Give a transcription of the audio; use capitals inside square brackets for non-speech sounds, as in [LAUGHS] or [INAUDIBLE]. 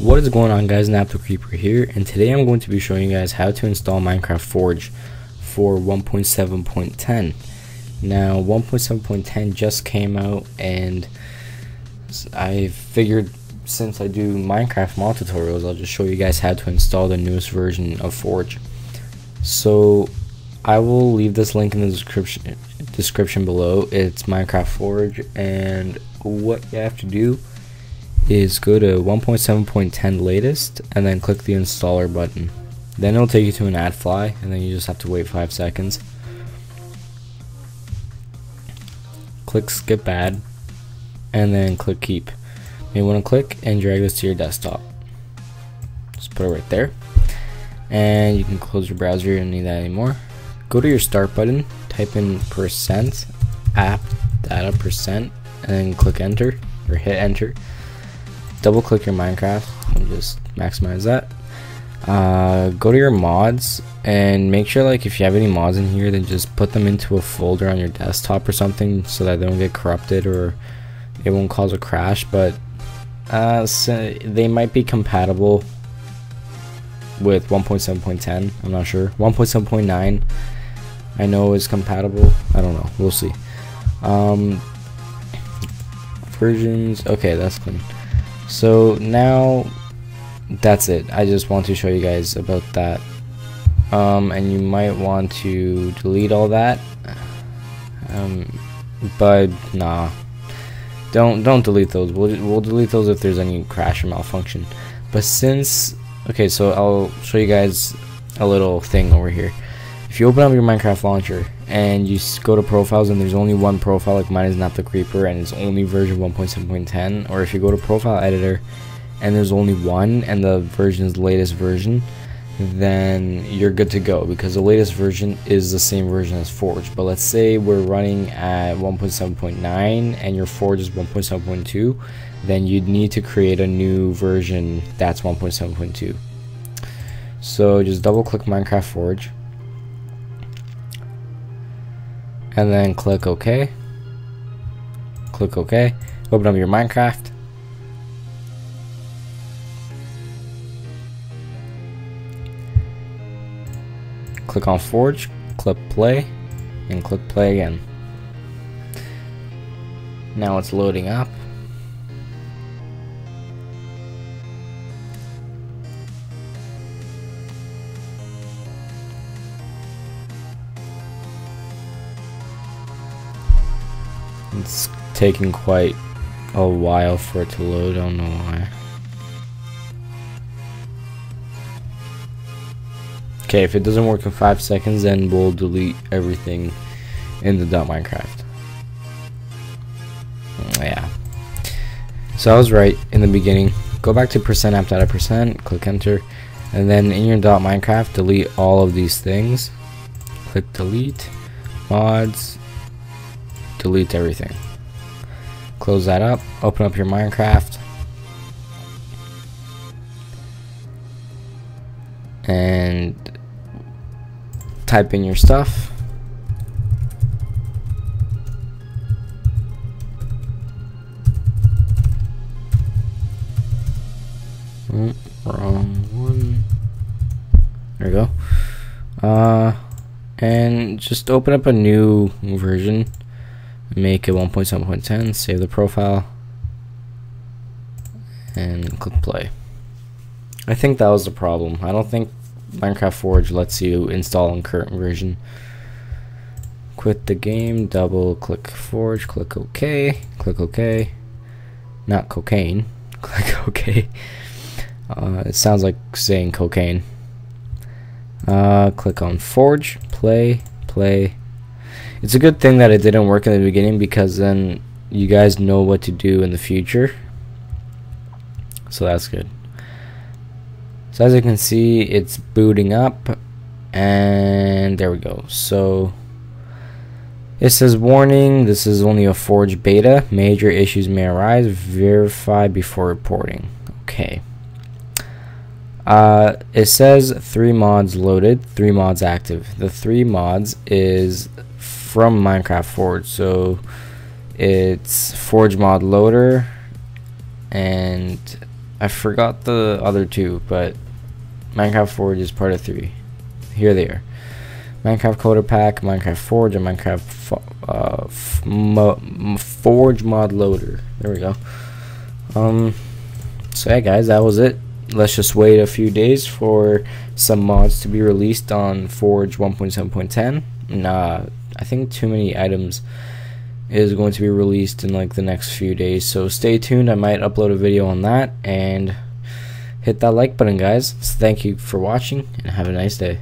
What is going on guys, NapTheCreeper here, and today I'm going to be showing you guys how to install Minecraft Forge for 1.7.10. Now 1.7.10 just came out and I figured since I do Minecraft mod tutorials, I'll just show you guys how to install the newest version of Forge. So I will leave this link in the description description below. It's Minecraft Forge and what you have to do is go to 1.7.10 latest and then click the installer button. Then it'll take you to an AdFly and then you just have to wait 5 seconds. Click skip ad and then click keep. You want to click and drag this to your desktop. Just put it right there. And you can close your browser, you don't need that anymore. Go to your start button, type in percent app data percent and then click enter or hit enter double click your Minecraft and just maximize that. Uh, go to your mods and make sure like if you have any mods in here then just put them into a folder on your desktop or something so that they don't get corrupted or it won't cause a crash but uh, so they might be compatible with 1.7.10 I'm not sure. 1.7.9 I know is compatible. I don't know. We'll see. Um, versions okay that's clean so now that's it. I just want to show you guys about that. Um, and you might want to delete all that. Um, but nah. Don't don't delete those. We'll, we'll delete those if there's any crash or malfunction. But since okay so I'll show you guys a little thing over here. If you open up your Minecraft launcher and you go to profiles and there's only one profile like mine is NapTheCreeper and it's only version 1.7.10 or if you go to profile editor and there's only one and the version is the latest version then you're good to go because the latest version is the same version as Forge. But let's say we're running at 1.7.9 and your Forge is 1.7.2 then you'd need to create a new version that's 1.7.2 so just double click Minecraft Forge and then click OK. Click OK. Open up your Minecraft. Click on Forge, click play, and click play again. Now it's loading up. It's taking quite a while for it to load, I don't know why. Okay, if it doesn't work in 5 seconds, then we'll delete everything in the .minecraft. Yeah. So I was right in the beginning. Go back to percent app data percent, click enter, and then in your .minecraft, delete all of these things. Click delete, mods, delete everything. Close that up, open up your Minecraft. And type in your stuff. Oh, wrong one. There we go. Uh, and just open up a new version make it 1.7.10 save the profile and click play. I think that was the problem. I don't think Minecraft Forge lets you install in current version. Quit the game double click Forge click OK click OK. Not cocaine [LAUGHS] click OK. Uh, it sounds like saying cocaine. Uh, click on Forge play play it's a good thing that it didn't work in the beginning because then you guys know what to do in the future. So that's good. So as you can see, it's booting up and there we go. So it says warning, this is only a Forge beta. Major issues may arise. Verify before reporting. Okay. Uh, it says three mods loaded, three mods active. The three mods is from Minecraft Forge. So it's Forge mod loader and I forgot the other two, but Minecraft Forge is part of three. Here they are. Minecraft Coder Pack, Minecraft Forge, and Minecraft uh, mo Forge Mod Loader. There we go. Um, so yeah, guys, that was it. Let's just wait a few days for some mods to be released on Forge 1.7.10. Nah, I think too many items is going to be released in like the next few days. So stay tuned. I might upload a video on that and hit that like button, guys. So thank you for watching and have a nice day.